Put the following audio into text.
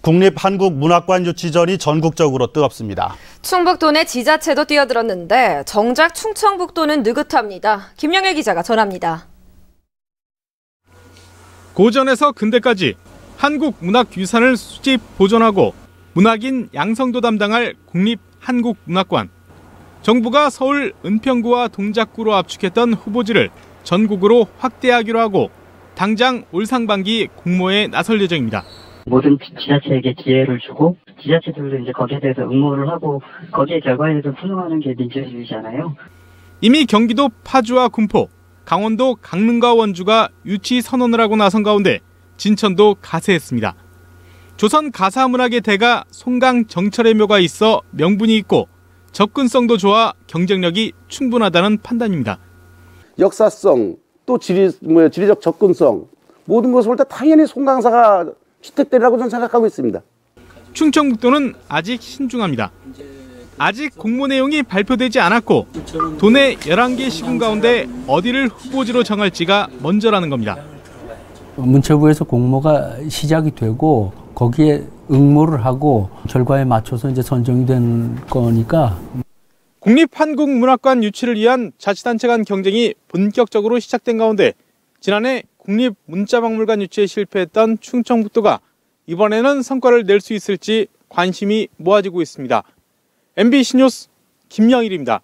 국립한국문학관 유치전이 전국적으로 뜨겁습니다. 충북도 내 지자체도 뛰어들었는데 정작 충청북도는 느긋합니다. 김영일 기자가 전합니다. 고전에서 근대까지 한국 문학 유산을 수집 보존하고 문학인 양성도 담당할 국립한국문학관. 정부가 서울 은평구와 동작구로 압축했던 후보지를 전국으로 확대하기로 하고 당장 올 상반기 공모에 나설 예정입니다. 모든 지자체에게 기회를 주고 지자체들도 이제 거기에 대해서 응모를 하고 거기에 결과에 대해서 순응하는 게 민주주의잖아요. 이미 경기도 파주와 군포, 강원도 강릉과 원주가 유치 선언을 하고 나선 가운데 진천도 가세했습니다. 조선 가사문학의 대가 송강 정철의 묘가 있어 명분이 있고 접근성도 좋아 경쟁력이 충분하다는 판단입니다. 역사성 또 지리, 뭐 지리적 접근성 모든 것을 볼 때 당연히 송강사가 주택되리라고 저는 생각하고 있습니다. 충청북도는 아직 신중합니다. 아직 공모 내용이 발표되지 않았고 도내 11개 시군 가운데 어디를 후보지로 정할지가 먼저라는 겁니다. 문체부에서 공모가 시작이 되고 거기에 응모를 하고 결과에 맞춰서 이제 선정이 된 거니까 국립한국문학관 유치를 위한 자치단체 간 경쟁이 본격적으로 시작된 가운데 지난해 국립문자박물관 유치에 실패했던 충청북도가 이번에는 성과를 낼 수 있을지 관심이 모아지고 있습니다. MBC 뉴스 김영일입니다.